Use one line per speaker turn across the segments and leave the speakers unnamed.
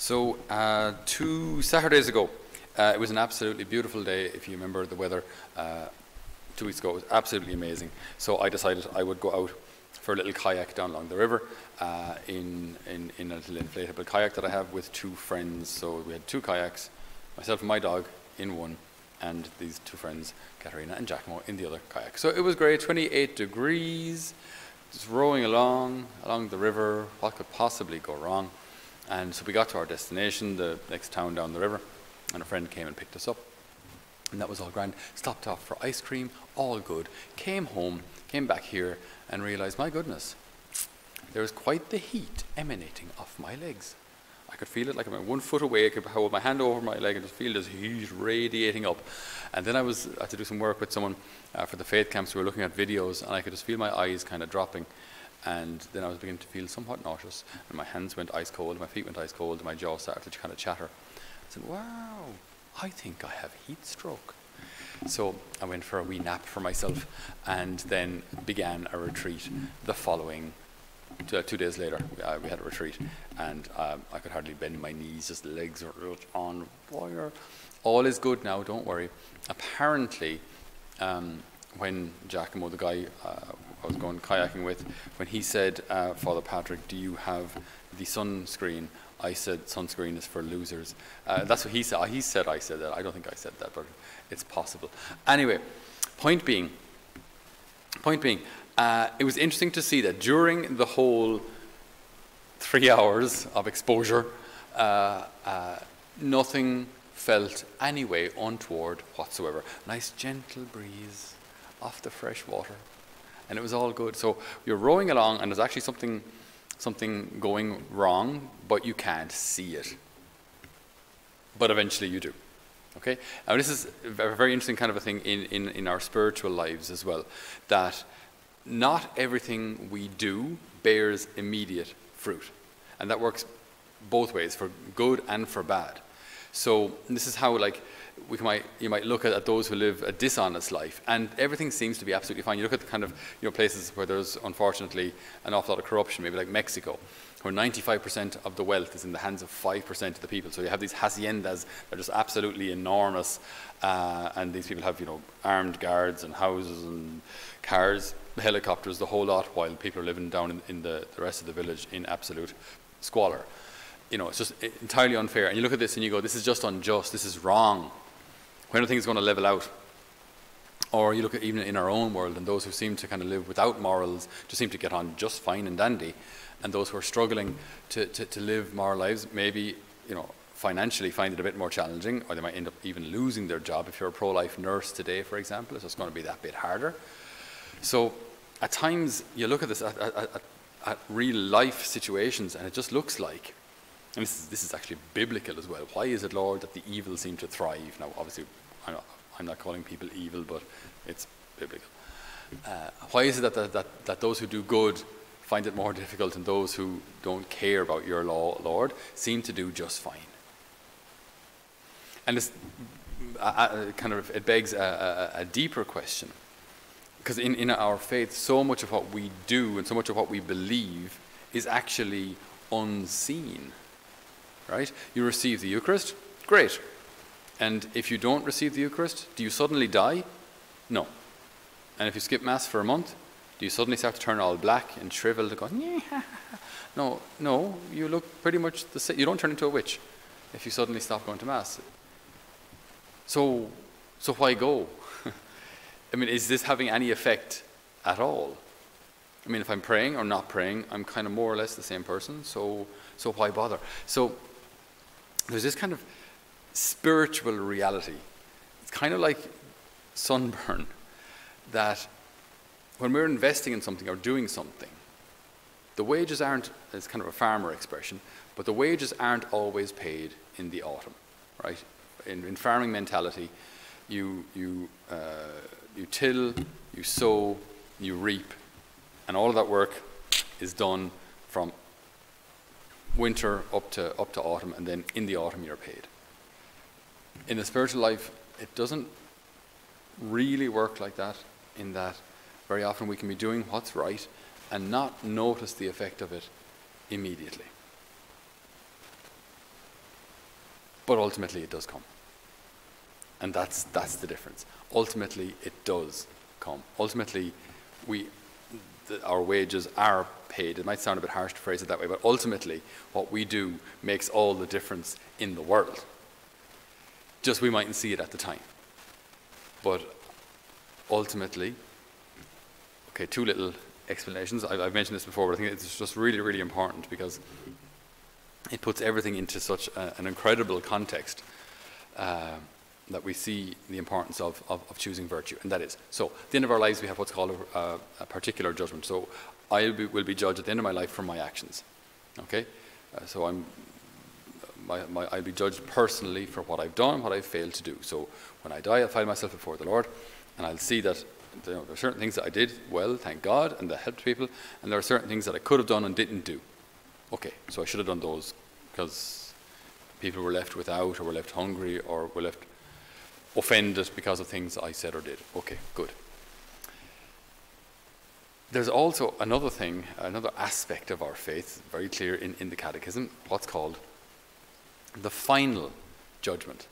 So, uh, two Saturdays ago, uh, it was an absolutely beautiful day. If you remember the weather, uh, two weeks ago, it was absolutely amazing. So, I decided I would go out for a little kayak down along the river uh, in, in, in a little inflatable kayak that I have with two friends. So, we had two kayaks, myself and my dog in one, and these two friends, Katerina and Giacomo, in the other kayak. So, it was great, 28 degrees, just rowing along, along the river. What could possibly go wrong? And so we got to our destination, the next town down the river, and a friend came and picked us up. And that was all grand. Stopped off for ice cream, all good. Came home, came back here, and realized, my goodness, there was quite the heat emanating off my legs. I could feel it like I'm one foot away. I could hold my hand over my leg and just feel this heat radiating up. And then I was I had to do some work with someone uh, for the faith camps. We were looking at videos, and I could just feel my eyes kind of dropping. And then I was beginning to feel somewhat nauseous, and my hands went ice cold, my feet went ice cold, and my jaw started to kind of chatter. I said, Wow, I think I have heat stroke. So I went for a wee nap for myself and then began a retreat the following. Two, two days later, we, uh, we, had a retreat, and um, I could hardly bend my knees, just legs were on fire. All is good now, don't worry. Apparently, um, when Giacomo, the guy uh, I was going kayaking with, when he said, uh, Father Patrick, do you have the sunscreen? I said, sunscreen is for losers. Uh, that's what he said. He said I said that. I don't think I said that, but it's possible. Anyway, point being, point being, uh, it was interesting to see that during the whole three hours of exposure, uh, uh, nothing felt anyway untoward whatsoever. Nice gentle breeze off the fresh water and it was all good. So you're rowing along, and there's actually something, something going wrong, but you can't see it. But eventually you do. Okay? Now, this is a very interesting kind of a thing in, in, in our spiritual lives as well, that not everything we do bears immediate fruit. And that works both ways, for good and for bad. So this is how, like, we might, you might look at, at, those who live a dishonest life, and everything seems to be absolutely fine. You look at the kind of you know, places where there's unfortunately an awful lot of corruption, maybe like Mexico, where 95% of the wealth is in the hands of 5% of the people. So you have these haciendas that are just absolutely enormous, uh, and these people have you know armed guards and houses and cars, helicopters, the whole lot, while people are living down in, in the, the rest of the village in absolute squalor. You know, it's just entirely unfair. And you look at this and you go, this is just unjust, this is wrong when are things going to level out? Or you look at even in our own world, and those who seem to kind of live without morals just seem to get on just fine and dandy, and those who are struggling to, to, to live moral lives maybe, you know, financially find it a bit more challenging, or they might end up even losing their job. If you're a pro-life nurse today, for example, it's just going to be that bit harder. So at times you look at this at, at, at, at real life situations, and it just looks like and this is, this is actually biblical as well. Why is it, Lord, that the evil seem to thrive? Now, obviously, I'm not, I'm not calling people evil, but it's biblical. Uh, why is it that, that, that, that those who do good find it more difficult and those who don't care about your law, Lord, seem to do just fine? And this uh, uh, kind of it begs a, a, a deeper question. Because in, in our faith, so much of what we do and so much of what we believe is actually unseen right? You receive the Eucharist, great. And if you don't receive the Eucharist, do you suddenly die? No. And if you skip Mass for a month, do you suddenly start to turn all black and shriveled and go, no, no, you look pretty much the same. You don't turn into a witch if you suddenly stop going to Mass. So, so why go? I mean, is this having any effect at all? I mean, if I'm praying or not praying, I'm kind of more or less the same person, so, so why bother? So there's this kind of spiritual reality. It's kind of like sunburn that when we're investing in something or doing something, the wages aren't, it's kind of a farmer expression, but the wages aren't always paid in the autumn, right? In, in farming mentality, you, you, uh, you till, you sow, you reap, and all of that work is done winter up to up to autumn, and then in the autumn you're paid. In the spiritual life, it doesn't really work like that. In that, very often we can be doing what's right and not notice the effect of it immediately. but ultimately it does come. And that's, that's the difference. Ultimately, it does come. Ultimately, we, the, our wages are paid. It might sound a bit harsh to phrase it that way, but ultimately, what we do makes all the difference in the world. Just we mightn't see it at the time. But ultimately, okay, two little explanations. I, have mentioned this before, but I think it's just really, really important because it puts everything into such a, an incredible context. Uh, that we see the importance of, of, of, choosing virtue, and that is so. At the end of our lives, we have what's called a, a, a particular judgment. So, I will be judged at the end of my life for my actions. Okay, uh, so I'm. My, my, I'll be judged personally for what I've done what I've failed to do. So when I die, I'll find myself before the Lord, and I'll see that you know, there are certain things that I did well, thank God, and that helped people, and there are certain things that I could have done and didn't do. Okay, so I should have done those because people were left without, or were left hungry, or were left offended because of things I said or did. Okay, good. There's also another thing, another aspect of our faith, very clear in, in the Catechism, what's called the final judgment.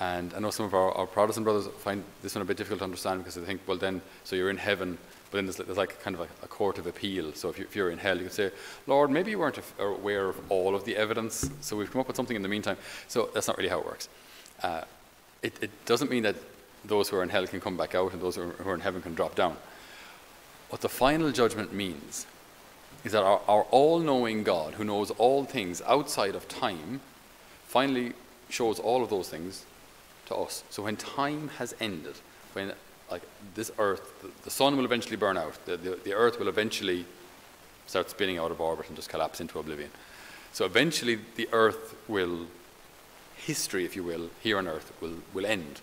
And I know some of our, our, Protestant brothers find this one a bit difficult to understand because they think, well, then, so you're in heaven, but then there's, there's like kind of a, court of appeal. So if, you, are in hell, you could say, Lord, maybe you weren't aware of all of the evidence, so we've come up with something in the meantime. So that's not really how it works. Uh, it, it, doesn't mean that those who are in hell can come back out and those who are, who are in heaven can drop down. What the final judgment means is that our, our all knowing God, who knows all things outside of time, finally shows all of those things to us. So when time has ended, when like this earth, the, sun will eventually burn out, the, the, the earth will eventually start spinning out of orbit and just collapse into oblivion. So eventually the earth will history, if you will, here on earth will, will end.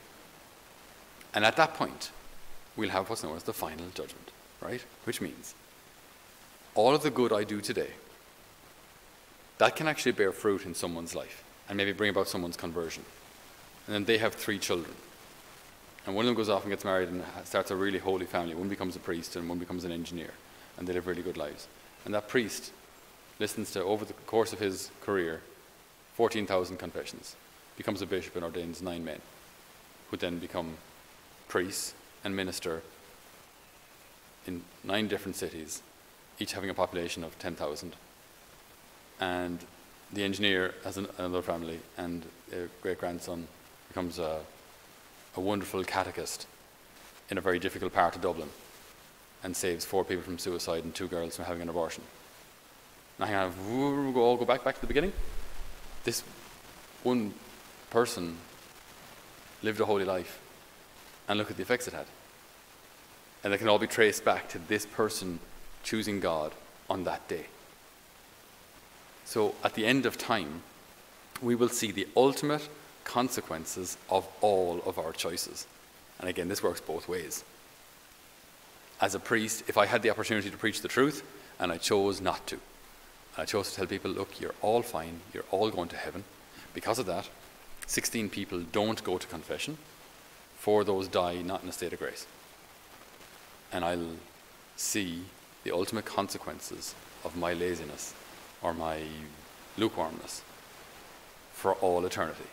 And at that point, we'll have what's known as the final judgment, right? Which means all of the good I do today, that can actually bear fruit in someone's life and maybe bring about someone's conversion. And then they have three children. And one of them goes off and gets married and starts a really holy family. One becomes a priest and one becomes an engineer. And they live really good lives. And that priest listens to, over the course of his career, 14,000 confessions becomes a bishop and ordains nine men, who then become priests and minister in nine different cities, each having a population of 10,000. And the engineer has an, another family, and a great grandson becomes a, a wonderful catechist in a very difficult part of Dublin and saves four people from suicide and two girls from having an abortion. Now, hang on, we'll all go back, back to the beginning. This one person lived a holy life and look at the effects it had. And they can all be traced back to this person choosing God on that day. So at the end of time, we will see the ultimate consequences of all of our choices. And again, this works both ways. As a priest, if I had the opportunity to preach the truth and I chose not to, I chose to tell people, look, you're all fine, you're all going to heaven. Because of that, 16 people don't go to confession, four of those die not in a state of grace. And I'll see the ultimate consequences of my laziness or my lukewarmness for all eternity.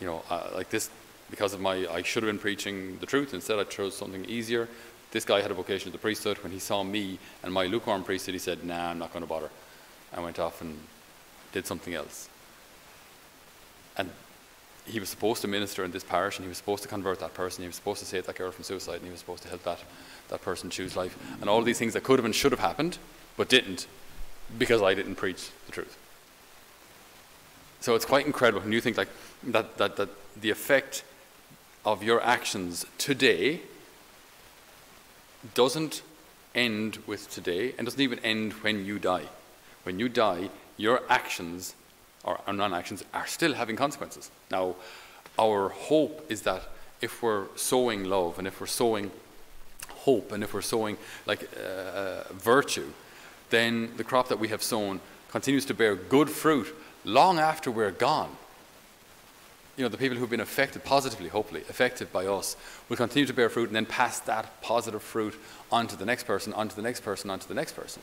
You know, uh, like this, because of my, I should have been preaching the truth. Instead, I chose something easier. This guy had a vocation to the priesthood. When he saw me and my lukewarm priesthood, he said, Nah, I'm not going to bother. I went off and did something else. And he was supposed to minister in this parish and he was supposed to convert that person. He was supposed to save that girl from suicide and he was supposed to help that, that person choose life. And all these things that could have and should have happened, but didn't, because I didn't preach the truth. So it's quite incredible when you think like that, that, that the effect of your actions today doesn't end with today and doesn't even end when you die. When you die, your actions or, non-actions are still having consequences. Now, our hope is that if we're sowing love and if we're sowing hope and if we're sowing like uh, uh, virtue, then the crop that we have sown continues to bear good fruit long after we're gone. You know, the people who've been affected positively, hopefully, affected by us, will continue to bear fruit and then pass that positive fruit on to the next person, onto the next person, onto the next person.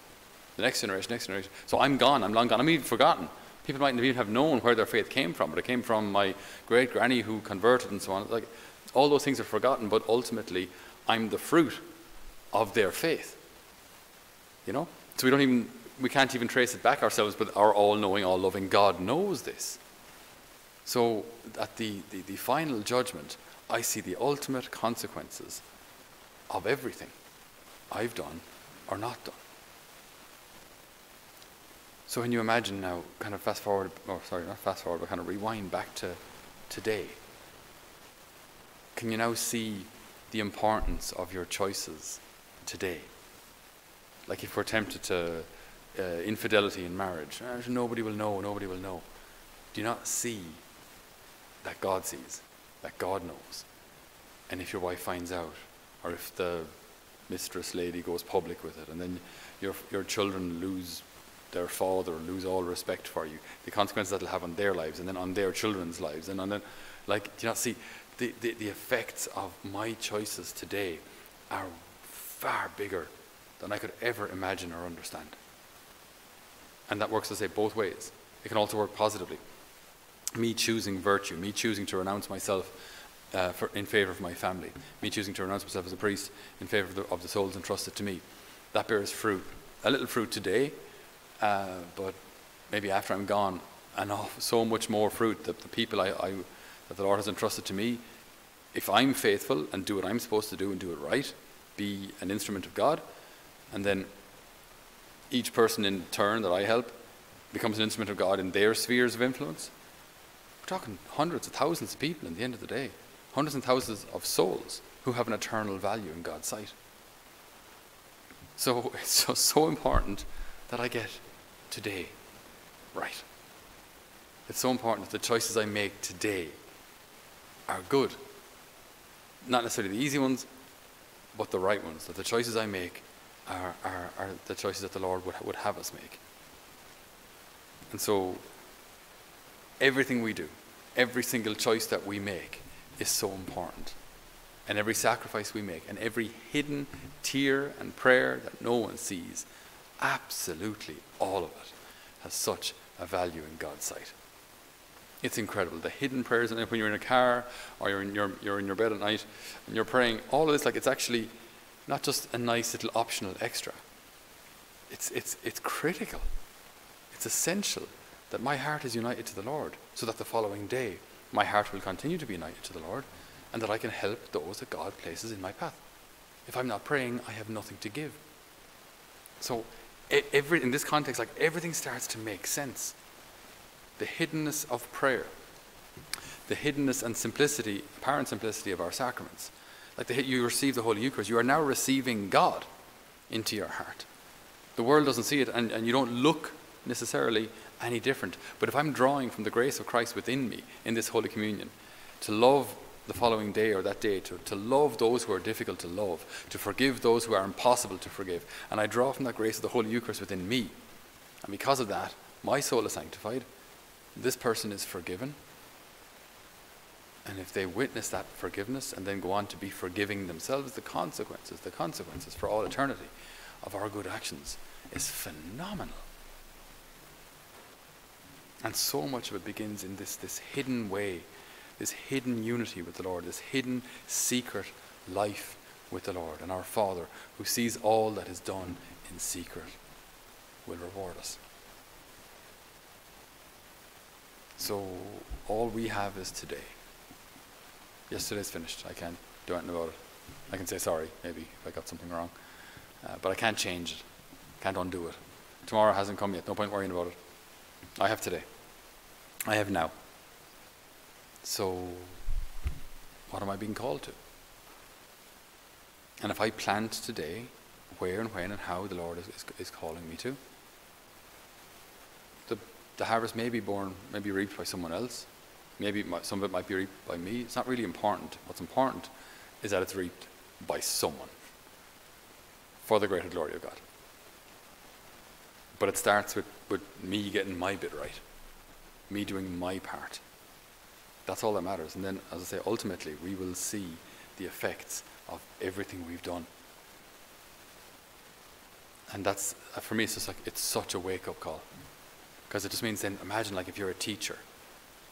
The next generation, next generation. So I'm gone, I'm long gone, I'm even forgotten People mightn't even have known where their faith came from, but it came from my great granny who converted and so on. Like, all those things are forgotten, but ultimately, I'm the fruit of their faith. You know? So we don't even, we can't even trace it back ourselves, but our all knowing, all loving God knows this. So at the, the, the final judgment, I see the ultimate consequences of everything I've done or not done. So when you imagine now, kind of fast forward, or sorry, not fast forward, but kind of rewind back to today, can you now see the importance of your choices today? Like if we're tempted to uh, infidelity in marriage, uh, nobody will know, nobody will know. Do you not see that God sees, that God knows? And if your wife finds out, or if the mistress lady goes public with it, and then your, your children lose their father lose all respect for you, the consequences that'll have on their lives and then on their children's lives. And on then, like, you not see the, the, the effects of my choices today are far bigger than I could ever imagine or understand. And that works, to say, both ways. It can also work positively. Me choosing virtue, me choosing to renounce myself uh, for, in favor of my family, me choosing to renounce myself as a priest in favor of the, of the souls entrusted to me, that bears fruit. A little fruit today, uh, but maybe after I'm gone, and so much more fruit that the people I, I, that the Lord has entrusted to me, if I'm faithful and do what I'm supposed to do and do it right, be an instrument of God, and then each person in turn that I help becomes an instrument of God in their spheres of influence. We're talking hundreds of thousands of people in the end of the day, hundreds and thousands of souls who have an eternal value in God's sight. So it's so, so important that I get today right. It's so important that the choices I make today are good. Not necessarily the easy ones, but the right ones. That the choices I make are, are, are the choices that the Lord would, would have us make. And so, everything we do, every single choice that we make is so important. And every sacrifice we make, and every hidden tear and prayer that no one sees, absolutely all of it has such a value in God's sight. It's incredible. The hidden prayers, and when you're in a car or you're in your, you're in your bed at night and you're praying, all of this, like it's actually not just a nice little optional extra. It's, it's, it's critical. It's essential that my heart is united to the Lord so that the following day my heart will continue to be united to the Lord and that I can help those that God places in my path. If I'm not praying, I have nothing to give. So every, in this context, like everything starts to make sense. The hiddenness of prayer, the hiddenness and simplicity, apparent simplicity of our sacraments. Like the, you receive the Holy Eucharist, you are now receiving God into your heart. The world doesn't see it, and, and you don't look necessarily any different. But if I'm drawing from the grace of Christ within me in this Holy Communion, to love the following day or that day to, to love those who are difficult to love, to forgive those who are impossible to forgive. And I draw from that grace of the Holy Eucharist within me. And because of that, my soul is sanctified. This person is forgiven. And if they witness that forgiveness and then go on to be forgiving themselves, the consequences, the consequences for all eternity of our good actions is phenomenal. And so much of it begins in this, this hidden way this hidden unity with the Lord, this hidden secret life with the Lord. And our Father, who sees all that is done in secret, will reward us. So all we have is today. Yesterday's finished. I can't do anything about it. I can say sorry, maybe, if I got something wrong. Uh, but I can't change it. Can't undo it. Tomorrow hasn't come yet. No point worrying about it. I have today. I have now. So, what am I being called to? And if I plant today where and when and how the Lord is, is, is calling me to, the, the harvest may be born, may be reaped by someone else. Maybe some of it might be reaped by me. It's not really important. What's important is that it's reaped by someone for the greater glory of God. But it starts with, with me getting my bit right, me doing my part. That's all that matters. And then, as I say, ultimately, we will see the effects of everything we've done. And that's, uh, for me, it's just like, it's such a wake up call. Because it just means then, imagine like if you're a teacher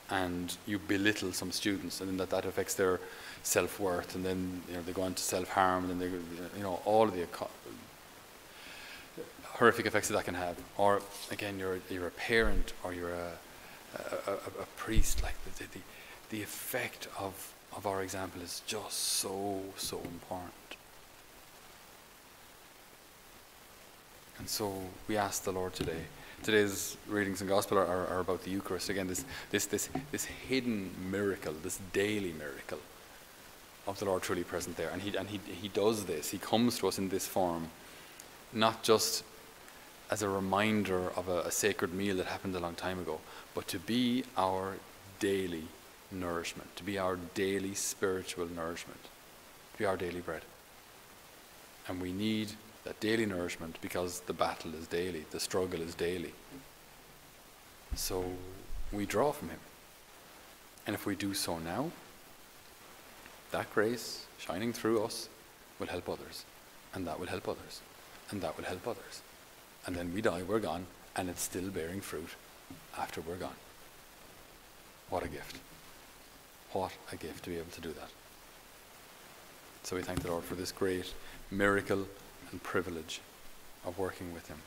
and you belittle some students, and then that, that affects their self worth, and then you know, they go into self harm, and then they, you know, all of the horrific effects that that can have. Or again, you're, you're a parent or you're a, a, a, a priest, like the, the, the effect of, of our example is just so, so important. And so we ask the Lord today. Today's readings and gospel are, are, are about the Eucharist. Again, this, this, this, this hidden miracle, this daily miracle of the Lord truly present there. And, he, and he, he does this. He comes to us in this form, not just as a reminder of a, a sacred meal that happened a long time ago, but to be our daily nourishment, to be our daily spiritual nourishment, to be our daily bread. And we need that daily nourishment because the battle is daily, the struggle is daily. So we draw from Him. And if we do so now, that grace shining through us will help others, and that will help others, and that will help others. And then we die, we're gone, and it's still bearing fruit after we're gone. What a gift. What a gift to be able to do that. So we thank the Lord for this great miracle and privilege of working with Him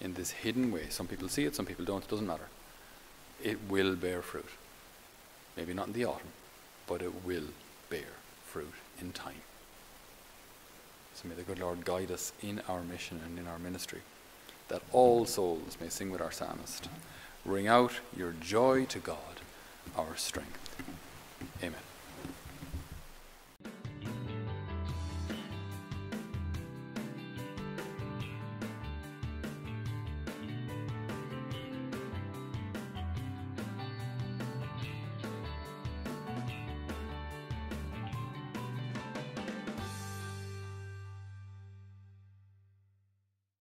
in this hidden way. Some people see it, some people don't, it doesn't matter. It will bear fruit. Maybe not in the autumn, but it will bear fruit in time. So may the good Lord guide us in our mission and in our ministry, that all souls may sing with our psalmist Ring out your joy to God, our strength. Amen.